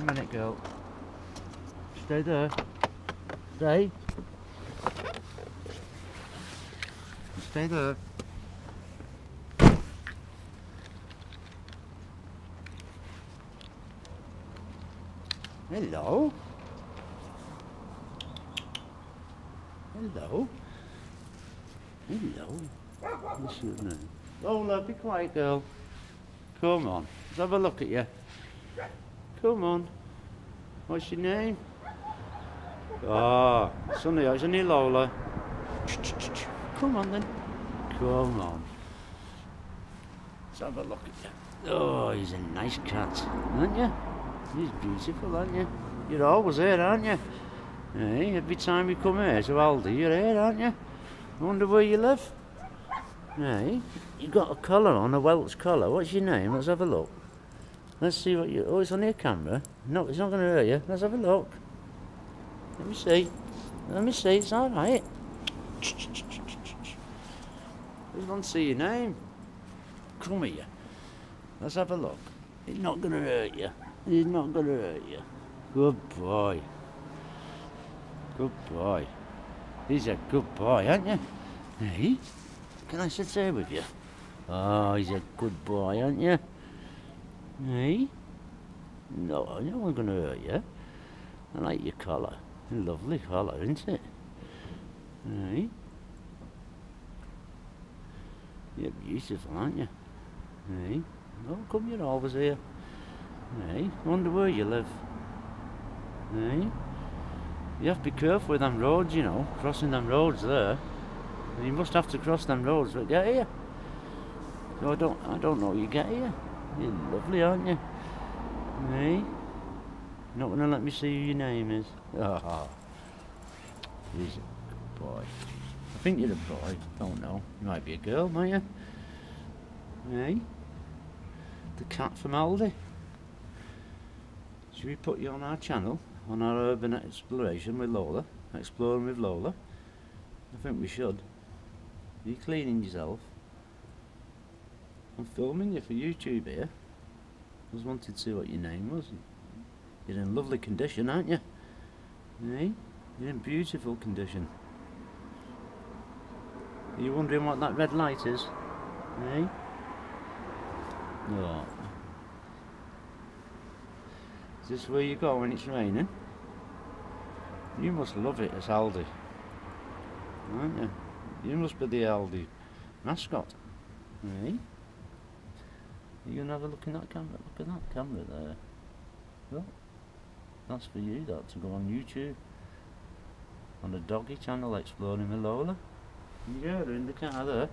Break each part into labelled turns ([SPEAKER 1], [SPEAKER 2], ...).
[SPEAKER 1] One minute, girl. Stay there. Stay. Stay there. Hello. Hello. Hello. What's your name? Oh, Lola, be quiet, girl. Come on. Let's have a look at you. Come on. What's your name? Ah, Sonny, isn't he, Lola? Come on then. Come on. Let's have a look at you. Oh, he's a nice cat, aren't you? He's beautiful, aren't you? You're always here, aren't you? Hey, every time you come here to Aldi, you're here, aren't you? I wonder where you live? Hey, you got a collar on, a Welsh collar. What's your name? Let's have a look. Let's see what you. Oh, it's on your camera. No, it's not going to hurt you. Let's have a look. Let me see. Let me see. It's all right. Just want to see your name. Come here. Let's have a look. It's not going to hurt you. It's not going to hurt you. Good boy. Good boy. He's a good boy, aren't you? Hey, can I sit here with you? Oh, he's a good boy, aren't you? Hey? No, no one's going to hurt you. I like your collar. Lovely collar, isn't it? Hey? You're beautiful, aren't you? Hey? Oh, come you're always here. Hey? Wonder where you live. Hey? You have to be careful with them roads, you know, crossing them roads there. You must have to cross them roads but get here. So I don't, I don't know you get here. You're lovely, aren't you? Hey? You're not going to let me see who your name is? Ah, he's a good boy. I think you're a boy. Don't know. You might be a girl, might you? Hey? The cat from Aldi. Should we put you on our channel? On our urban exploration with Lola? Exploring with Lola? I think we should. Are you cleaning yourself? I'm filming you for YouTube here. I just wanted to see what your name was. You're in lovely condition, aren't you? Hey? You're in beautiful condition. Are you wondering what that red light is? Hey? No. Is this where you go when it's raining? You must love it as Aldi. Aren't you? You must be the Aldi mascot. Hey? You gonna have a look in that camera? Look at that camera there. Look. That's for you, that, to go on YouTube. On the doggy channel, Exploring with Lola. You get her in the car there.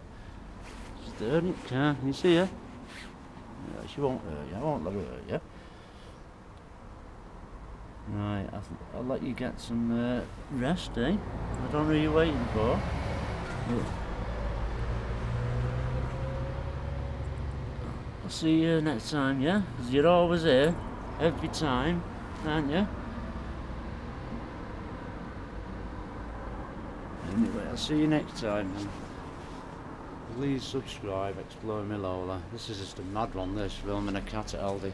[SPEAKER 1] She's the car. You see her? Yeah, she won't hurt you. I won't let her hurt you. Right, I'll, I'll let you get some uh, rest, eh? I don't know who you're waiting for. Yeah. I'll see you next time, yeah? 'Cause you're always here, every time, aren't you? Anyway, I'll see you next time then. Please subscribe, Explore me Lola. This is just a mad one, this, filming a cat at Aldi.